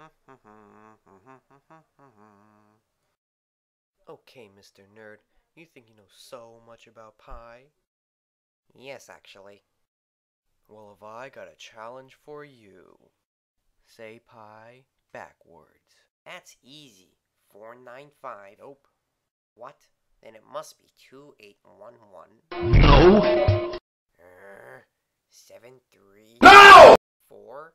Okay, Mr. Nerd, you think you know so much about pi? Yes, actually. Well, have I got a challenge for you. Say pi backwards. That's easy. 495. Nope. What? Then it must be 2811. No! Uh, 7 3 No! 4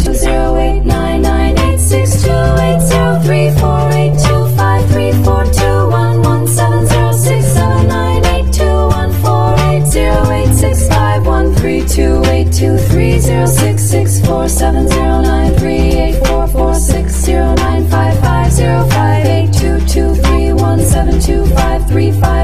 two eight two three zero six six four seven zero nine three eight four four six zero nine five five zero five eight two two three one seven two five three five